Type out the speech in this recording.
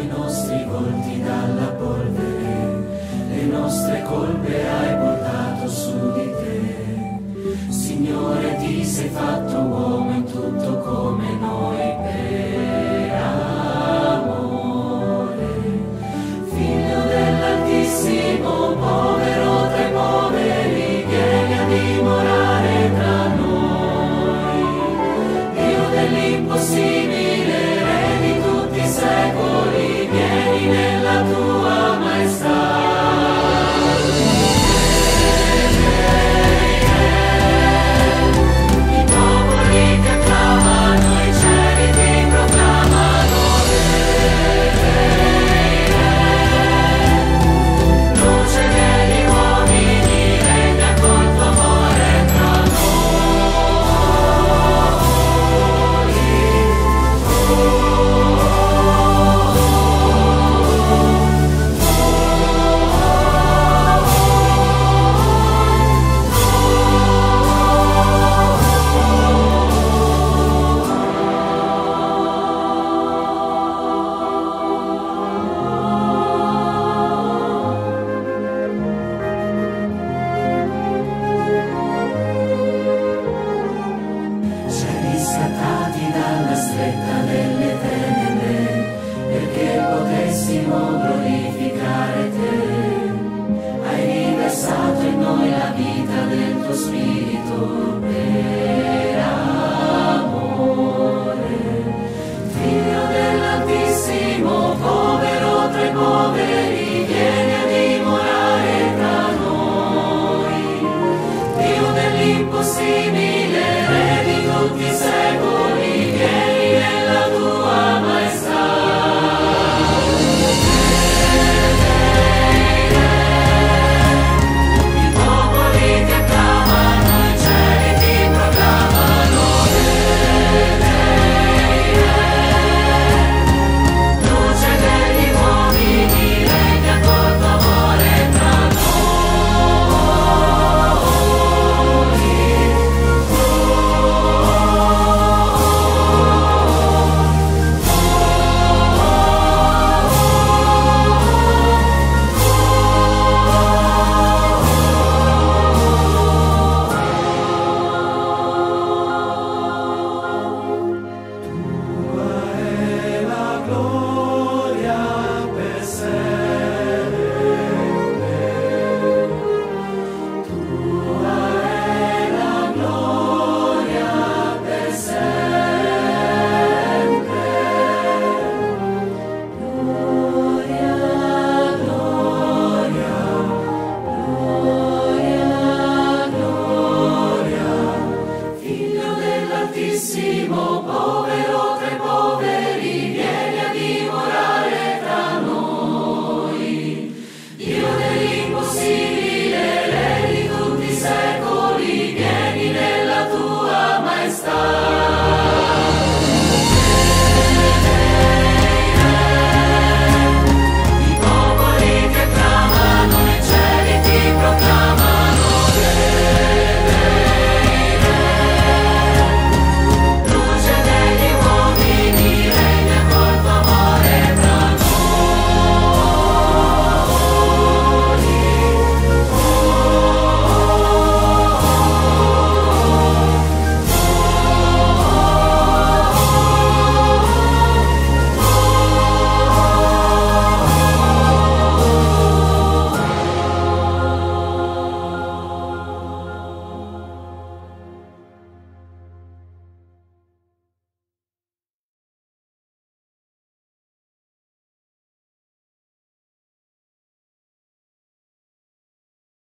i nostri volti dalla polvere, le nostre colpe hai portato su.